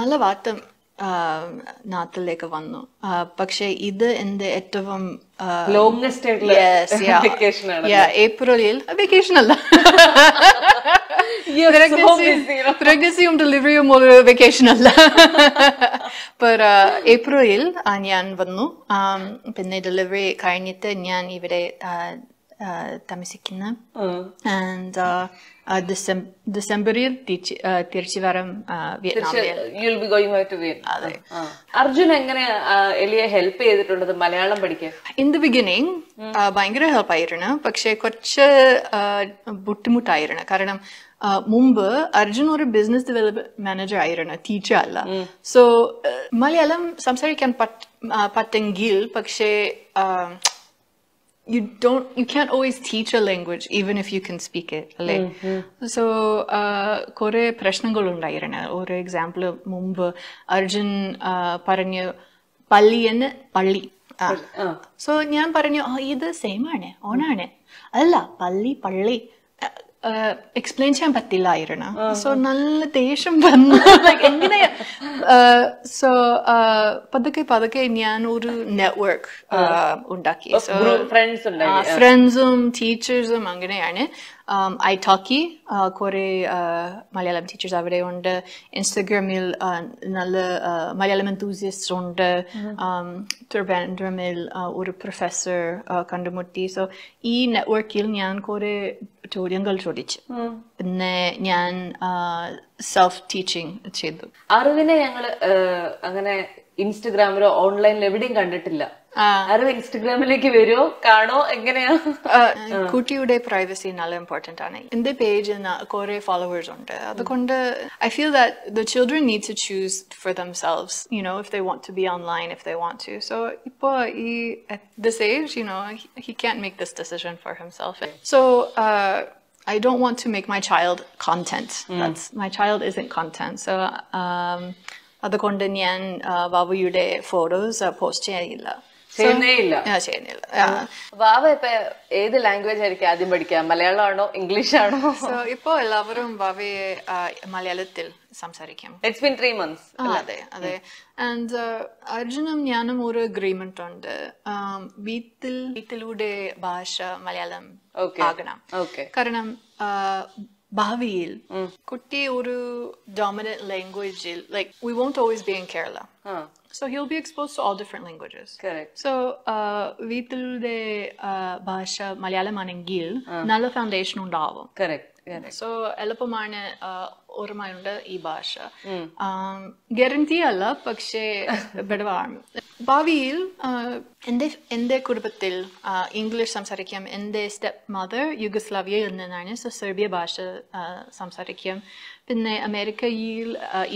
നല്ല വാർത്ത നാട്ടിലേക്ക് വന്നു. പക്ഷെ ഇത് എന്റെ ഏറ്റവും ലോങ്സ്റ്റ് ആയിട്ടുള്ള ഏപ്രിലിൽ വെക്കേഷൻ അല്ല. പ്രഗ്നൻസിയും ഡെലിവറിയും ഒരു വെക്കേഷൻ അല്ല. ഏപ്രിലിൽ ഞാൻ വന്നു. പിന്നെ ഡെലിവറി കഴിഞ്ഞിട്ട് ഞാൻ ഇവിടെ താമസിക്കുന്ന. ആൻഡ് ഡിസംബറിൽ തിരിച്ച് വരും you'll be going back to Vietnam Arjun എങ്ങനെ എലിയെ ഹെൽപ്പ് ചെയ്തിട്ടുള്ളത് മലയാളം പഠിക്കാൻ? ഇൻ ദ ബിഗിനിങ് ഭയങ്കര ഹെൽപ്പ് ആയിരുന്നു. പക്ഷെ കുറച്ച് ബുദ്ധിമുട്ടായിരുന്നു. കാരണം മുമ്പ് അർജുൻ ഒരു ബിസിനസ് ഡെവലപ്മെന്റ് മാനേജർ ആയിരുന്നു ടീച്ചർ അല്ല. സോ മലയാളം സംസാരിക്കാൻ പറ്റെങ്കിൽ പക്ഷേ you don't you can't always teach a language even if you can speak it അല്ലേ? സോ കുറെ പ്രശ്നങ്ങൾ ഉണ്ടായിരുന്നു ഒരു എക്സാമ്പിൾ മുമ്പ് അർജുൻ പറഞ്ഞു പള്ളി എന്ന് പള്ളി. സോ ഞാൻ പറഞ്ഞു "ആ, ഇത് സെയിം ആണ് ഓണാണ്. അല്ല പള്ളി പള്ളി. എക്സ്പ്ലെയിൻ ചെയ്യാൻ പറ്റില്ലായിരുന്നു സോ നല്ല ദേഷ്യം വന്നു. Like, എങ്ങനെ? സോ പതുക്കെ പതുക്കെ ഞാൻ ഒരു നെറ്റ്വർക്ക് ഉണ്ടാക്കി. സോ ഫ്രണ്ട്സ് ടീച്ചേഴ്സും അങ്ങനെയാണ്. ഐ ടോക്കി കുറെ മലയാളം ടീച്ചേഴ്സ് അവിടെ ഉണ്ട് ഇൻസ്റ്റഗ്രാമിൽ നല്ല മലയാളം എന്തൂസിയസ്റ്റ് ഉണ്ട്. ട്രിവാൻഡ്രമിൽ ഒരു പ്രൊഫസർ കണ്ടുമുട്ടി. സോ ഈ നെറ്റ്വർക്കിൽ ഞാൻ കുറെ ചോദ്യങ്ങൾ ചോദിച്ചു. പിന്നെ ഞാൻ സെൽഫ് ടീച്ചിങ് ചെയ്തു. അറിവിനെ ഞങ്ങൾ അങ്ങനെ ഇൻസ്റ്റഗ്രാമിലോ ഓൺലൈനിലോ എവിടെയും കണ്ടിട്ടില്ല. അറിവ് ഇൻസ്റ്റഗ്രാമിലേക്ക് വരുമോ കാണോ? എങ്ങനെയാ? കുട്ടിയുടെ പ്രൈവസി നല്ല ഇമ്പോർട്ടന്റ് ആണ്. എന്റെ പേജിന് കുറെ ഫോളോവേഴ്സ് ഉണ്ട്. അതുകൊണ്ട് I feel that the children need to choose for themselves you know if they want to be online if they want to so ഇപ്പോ ഈ this age you know he can make this decision for himself so I don't want to make my child content. That's my child isn't content. So um, അതുകൊണ്ട് ഞാൻ ബാബുയുടെ photos post ചെയ്യില്ല വാവ ഇപ്പൊ ഏത് language ആയിരിക്കും ആദ്യം പഠിക്കുക മലയാളമാണോ ഇംഗ്ലീഷ് ആണോ ഇപ്പോ എല്ലാവരും വാവയെ മലയാളത്തിൽ സംസാരിക്കും. ഇറ്റ്സ് ബിൻ ത്രീ മന്ത്സ് അതെ അതെ. ആൻഡ് അർജുനും ഞാനും ഒരു അഗ്രിമെന്റ് ഉണ്ട്. വീട്ടിൽ വീട്ടിലൂടെ ഭാഷ മലയാളം. ആകണം. ഓക്കെ കാരണം ഭാവിയിൽ കുട്ടി ഒരു ഡോമിനന്റ് ലാംഗ്വേജിൽ like we won't always be in Kerala So he'll be exposed to all different languages. Correct. So uh, വീട്ടിലെ ഭാഷ മലയാളമാണെങ്കിൽ നല്ല ഫൗണ്ടേഷൻ ഉണ്ടാവും. കറക്റ്റ് സോ എളുപ്പമാണ് ഓർമ്മയുണ്ട് ഈ ഭാഷ. ഗ്യാരണ്ടി അല്ല പക്ഷേ ബെടവാണ് ഭാവിയിൽ എന്റെ എന്റെ കുടുംബത്തിൽ ഇംഗ്ലീഷ് സംസാരിക്കാം. എന്റെ സ്റ്റെപ്പ് മദർ യുഗസ്ലാവിയയിൽ നിന്നാണ് സോ സെർബിയ ഭാഷ സംസാരിക്കാം. പിന്നെ അമേരിക്കയിൽ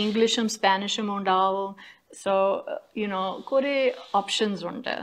ഇംഗ്ലീഷും സ്പാനിഷും ഉണ്ടാവും. സോ യുനോ കുറെ ഓപ്ഷൻസ് ഉണ്ട്